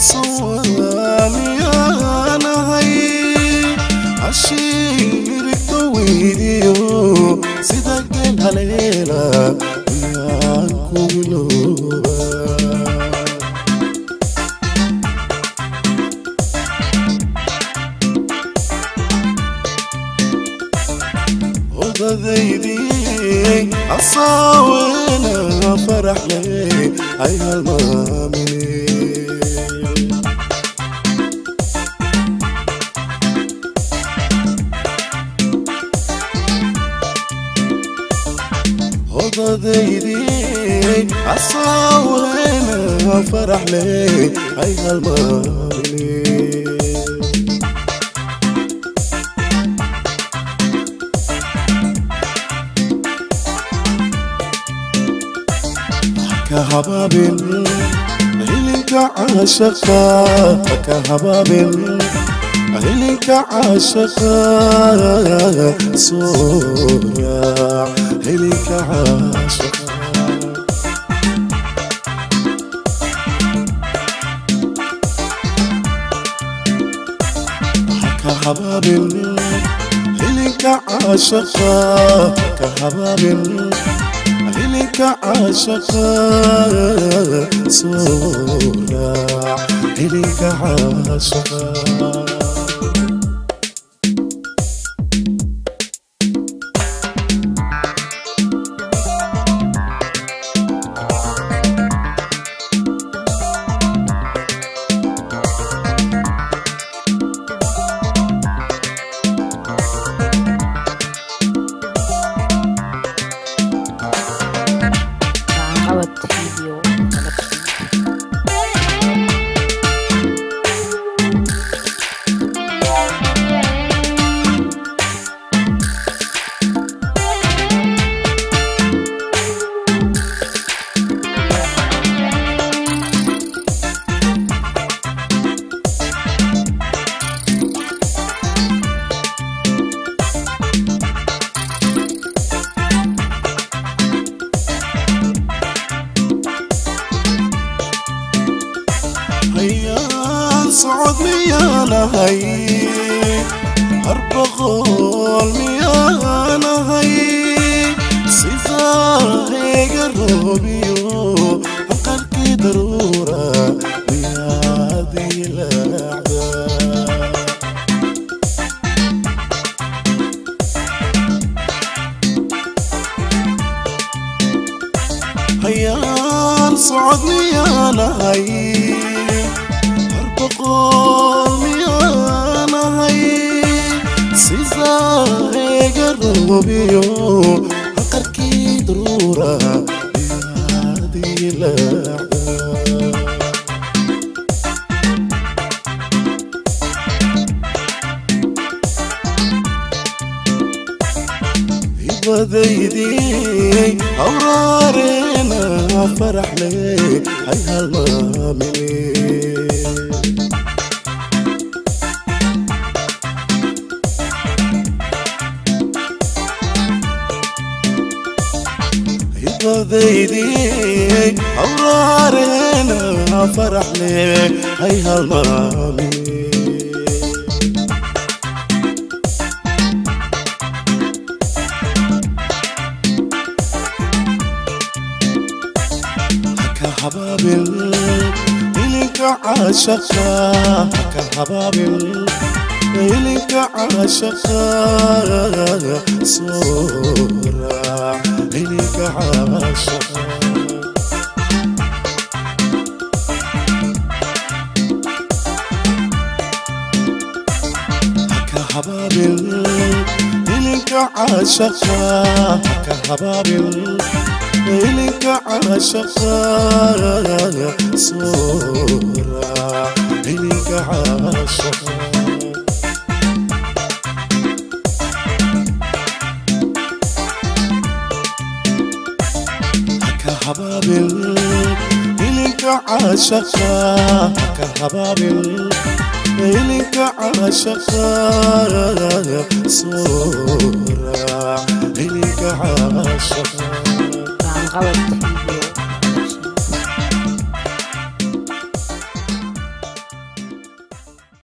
صوامي أنا هاي عشيرك طويلي سيدك الهليلة وياك وقلوبك ذيدي الصاولة فرح لي هيا المامي ديدي عصاو هنا فرح لي هاي هالمالي يا حبابي اللي انت عاشقها يا حبابي أهلك عاشقا سوريا. أهلك عاشقا. كهباب أهلك عاشقا كهباب إليك عاشقا سورة إليك عاشقا. هيا صعد ميانا هي أربغول ميانا هي سيزاهي قربيو عقلك ضرورة بهذه الأعداء هيا صعد ميانا هي قربيو عقلك ضرورة بهذه الأعداء بديدي أورارينا فرح لي هاي هالمامني بديدي أورارينا فرح لي هاي هالمامني كحباب إليك عاشقا كحباب إليك عاشقا صورة. إليك عاشقا كحباب إليك عاشقا كحباب إليك عاشقا صورة إليك عاشقا كحباب إليك عاشقا كحباب إليك عاشقا صورة إليك عاشقا. غلط.